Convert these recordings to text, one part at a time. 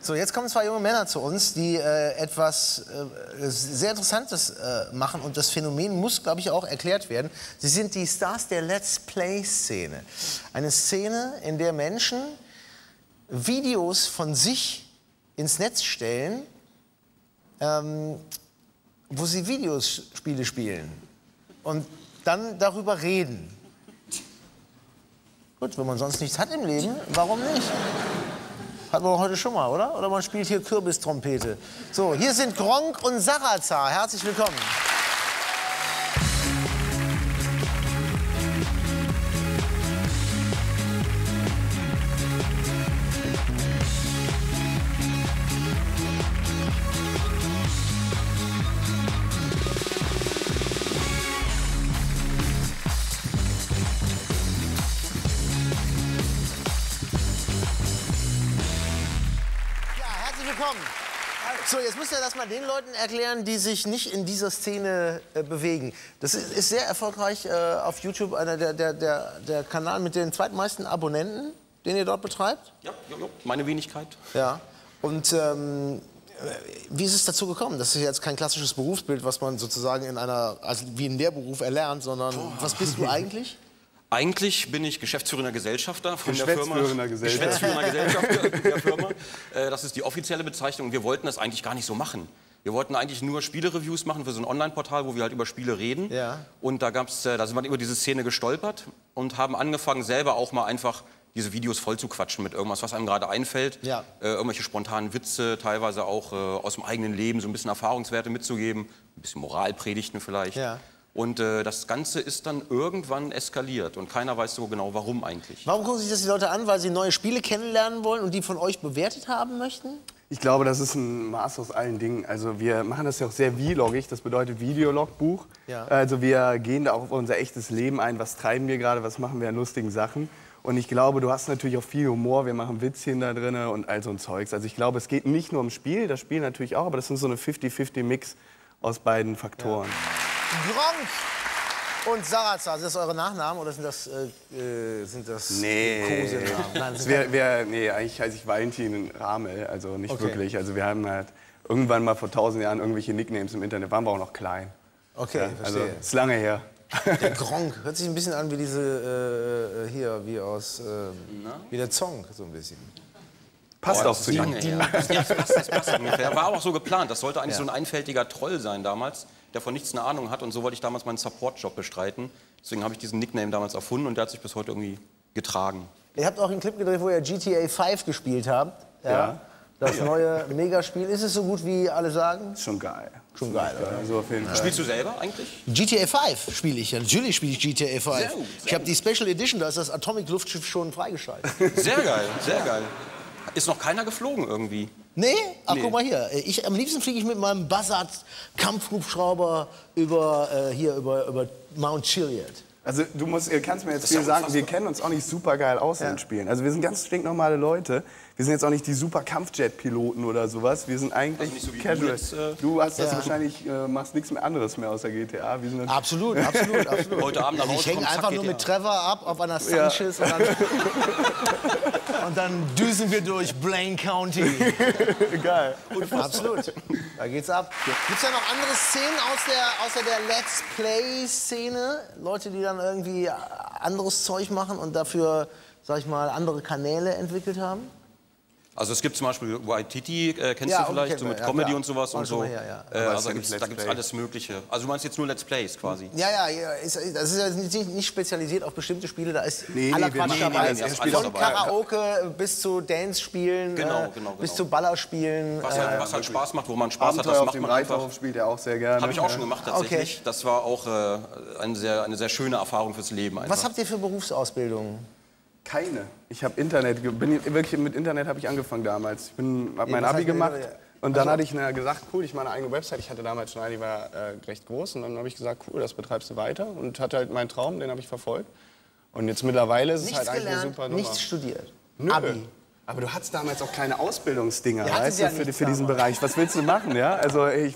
So, jetzt kommen zwei junge Männer zu uns, die äh, etwas äh, sehr Interessantes äh, machen und das Phänomen muss, glaube ich, auch erklärt werden. Sie sind die Stars der Let's Play-Szene. Eine Szene, in der Menschen Videos von sich ins Netz stellen, ähm, wo sie Videospiele spielen und dann darüber reden. Gut, wenn man sonst nichts hat im Leben, warum nicht? Hatten wir heute schon mal, oder? Oder man spielt hier Kürbistrompete. So, hier sind Gronk und Sarazar. Herzlich willkommen. Willkommen. So, jetzt müsst ihr das mal den Leuten erklären, die sich nicht in dieser Szene äh, bewegen. Das ist, ist sehr erfolgreich äh, auf YouTube, einer der, der, der, der Kanal mit den zweitmeisten Abonnenten, den ihr dort betreibt. Ja, ja, ja, meine Wenigkeit. Ja. Und ähm, wie ist es dazu gekommen? Das ist jetzt kein klassisches Berufsbild, was man sozusagen in einer, also wie ein Lehrberuf erlernt, sondern was bist du eigentlich? Eigentlich bin ich geschäftsführender Gesellschafter von der Firma. Gesellschafter. Geschäftsführender Gesellschafter der Firma. Äh, Das ist die offizielle Bezeichnung. Wir wollten das eigentlich gar nicht so machen. Wir wollten eigentlich nur Spielereviews machen für so ein Online-Portal, wo wir halt über Spiele reden. Ja. Und da gab's, äh, da sind wir über diese Szene gestolpert und haben angefangen, selber auch mal einfach diese Videos voll zu quatschen mit irgendwas, was einem gerade einfällt. Ja. Äh, irgendwelche spontanen Witze, teilweise auch äh, aus dem eigenen Leben, so ein bisschen Erfahrungswerte mitzugeben, ein bisschen Moralpredigten vielleicht. Ja. Und äh, das Ganze ist dann irgendwann eskaliert und keiner weiß so genau, warum eigentlich. Warum gucken sich das die Leute an? Weil sie neue Spiele kennenlernen wollen und die von euch bewertet haben möchten? Ich glaube, das ist ein Maß aus allen Dingen. Also wir machen das ja auch sehr vlogig, das bedeutet Videologbuch. Ja. Also wir gehen da auch auf unser echtes Leben ein. Was treiben wir gerade, was machen wir an lustigen Sachen? Und ich glaube, du hast natürlich auch viel Humor, wir machen Witzchen da drin und all so ein Zeugs. Also ich glaube, es geht nicht nur ums Spiel, das Spiel natürlich auch, aber das sind so eine 50-50-Mix aus beiden Faktoren. Gronk und Sarazar, sind das eure Nachnamen oder sind das, äh, äh, sind das Nee, Kosenamen? Nein, das wär, wär, nee, eigentlich heiße ich Valentin Ramel, also nicht Okay. wirklich. Also wir haben halt irgendwann mal vor tausend Jahren irgendwelche Nicknames im Internet, waren wir auch noch klein. Okay, Ja, also verstehe. ist lange her. Der Gronk hört sich ein bisschen an wie diese äh, hier, wie aus, äh, wie der Zong, so ein bisschen. Passt Boah, auch zu ihm. lange her. Das, ja, das passt, das passt ungefähr. War auch so geplant. Das sollte eigentlich Ja. so ein einfältiger Troll sein damals, der von nichts eine Ahnung hat. Und so wollte ich damals meinen Support-Job bestreiten. Deswegen habe ich diesen Nickname damals erfunden und der hat sich bis heute irgendwie getragen. Ihr habt auch einen Clip gedreht, wo ihr GTA 5 gespielt habt. Ja. Das neue Megaspiel. Ist es so gut, wie alle sagen? Schon geil. Schon geil, oder? Also auf jeden Fall. Spielst du selber eigentlich? GTA 5 spiele ich ja. Natürlich spiele ich GTA 5. Sehr gut, ich habe die Special Edition, da ist das Atomic-Luftschiff schon freigeschaltet. Sehr geil, sehr geil. Ist noch keiner geflogen irgendwie. Nee? Ach, Nee. guck mal hier. Ich, am liebsten fliege ich mit meinem Buzzard Kampfhubschrauber über, äh, hier, über, über Mount Chiliad. Also du musst, ihr kannst mir jetzt viel ja sagen, wir kennen uns auch nicht super geil aus in den Spielen. Also wir sind ganz stinknormale Leute. Wir sind jetzt auch nicht die super Kampfjet-Piloten oder sowas. Wir sind eigentlich Also nicht so wie du casual. jetzt, äh, du hast das Ja. wahrscheinlich, äh, machst nichts mehr anderes mehr außer GTA. Wir sind Absolut, absolut, absolut. Heute Abend nach also ich Hause hänge einfach nur GTA. mit Trevor ab auf einer Sanchez und, dann, und dann düsen wir durch Blaine County. geil. Absolut. Da geht's ab. Gibt's ja noch andere Szenen aus der, außer der Let's Play-Szene? Leute, die dann irgendwie anderes Zeug machen und dafür, sag ich mal, andere Kanäle entwickelt haben? Also es gibt zum Beispiel Waititi, äh, kennst Ja, du vielleicht, so mit ja, Comedy klar. und sowas und so. her, ja. Äh, also ja da gibt's, gibt's Play. alles Mögliche. Also du meinst jetzt nur Let's Plays quasi? Ja, ja, ja, ist, das ist ja nicht, nicht spezialisiert auf bestimmte Spiele, da ist Nee, aller nee, Quatsch machen dabei. alles. Er spielt Von. Karaoke bis zu Dance-Spielen, Genau, äh, genau, bis genau. zu Ballerspielen. Was, äh, halt, was halt Spaß macht, wo man Spaß hat, Abenteuer das auf macht man einfach. Spielt er auch sehr gerne. Habe ich auch schon gemacht tatsächlich. Okay. Das war auch äh, eine, sehr, eine sehr schöne Erfahrung fürs Leben einfach. Was habt ihr für Berufsausbildung? Keine. Ich habe Internet, bin wirklich mit Internet habe ich angefangen damals. Ich bin habe mein Abi gemacht und dann hatte ich na, gesagt, cool, ich mache eine eigene Website. Ich hatte damals schon eine, die war äh, recht groß und dann habe ich gesagt, cool, das betreibst du weiter und hatte halt meinen Traum, den habe ich verfolgt. Und jetzt mittlerweile ist es Nichts halt eigentlich eine gelernt, super Nummer. nichts studiert. Nö. Abi. Aber du hattest damals auch keine Ausbildungsdinger, Ja, weißt du, ja für, für diesen damals. Bereich. Was willst du machen, ja? Also ich,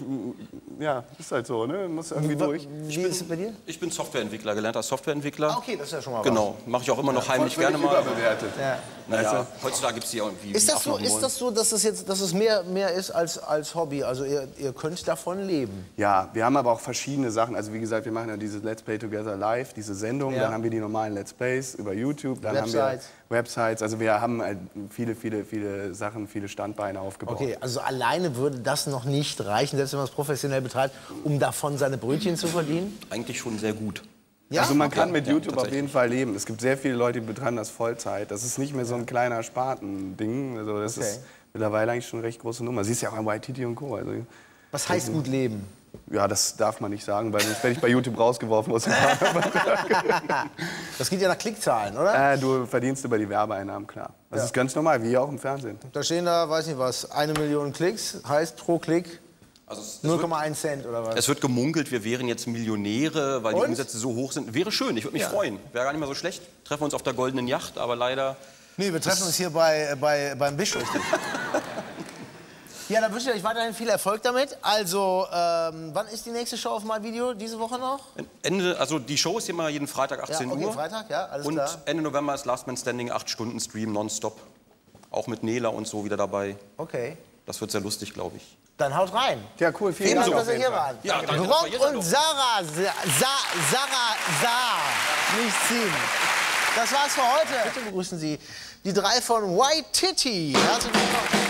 ja, ist halt so, ne? Muss irgendwie durch. Wie ist es bei dir? Ich bin Softwareentwickler, gelernter Softwareentwickler. Ah, okay, das ist ja schon mal was. Genau, mache ich auch immer noch heimlich gerne mal. überbewertet. Ja. Naja, heutzutage gibt es die irgendwie. Ist das, so, ist das so, dass es jetzt, dass es mehr, mehr ist als, als Hobby? Also ihr, ihr könnt davon leben. Ja, wir haben aber auch verschiedene Sachen. Also wie gesagt, wir machen ja dieses Let's Play Together Live, diese Sendung. Ja. Dann haben wir die normalen Let's Plays über YouTube. Dann Websites. haben wir Websites. Also wir haben halt viele, viele, viele Sachen, viele Standbeine aufgebaut. Okay, also alleine würde das noch nicht reichen, selbst wenn man es professionell betreibt, um davon seine Brötchen zu verdienen? Eigentlich schon sehr gut. Ja? Also man kann mit ja, YouTube auf tatsächlich. jeden Fall leben. Es gibt sehr viele Leute, die betreiben das Vollzeit. Das ist nicht mehr so ein kleiner Spartending. Also das Okay. ist mittlerweile eigentlich schon eine recht große Nummer. Siehst ja auch an Waititi und Co. Also, Was heißt gut leben? Ja, das darf man nicht sagen, weil sonst werde ich bei YouTube rausgeworfen aus dem Das geht ja nach Klickzahlen, oder? äh, Du verdienst über die Werbeeinnahmen, klar. Das ist ganz normal, wie auch im Fernsehen. Da stehen da, weiß nicht was, eine Million Klicks, heißt pro Klick Also es, es, wird, 0,1 Cent oder was? es wird gemunkelt, wir wären jetzt Millionäre, weil Und? die Umsätze so hoch sind. Wäre schön, ich würde mich Ja. freuen. Wäre gar nicht mal so schlecht. Treffen wir uns auf der goldenen Yacht, aber leider. Nee, wir treffen uns hier bei, bei, beim Bischof. ja, dann wünsche ich euch weiterhin viel Erfolg damit. Also, ähm, wann ist die nächste Show auf mein Video? Diese Woche noch? Ende, also die Show ist immer jeden Freitag 18 ja, okay, Uhr. Freitag, ja, alles und klar. Ende November ist Last Man Standing, 8 Stunden Stream nonstop. Auch mit Nela und so wieder dabei. Okay. Das wird sehr lustig, glaube ich. Dann haut rein. Ja, cool, vielen Vielen Dank. Dass ihr hier Fall. wart. Ja, danke, Rock und. Sarah, Sa Sarah, Saar, nicht ziehen. Das war's für heute. Bitte begrüßen Sie die drei von White Titty. Herzlich willkommen.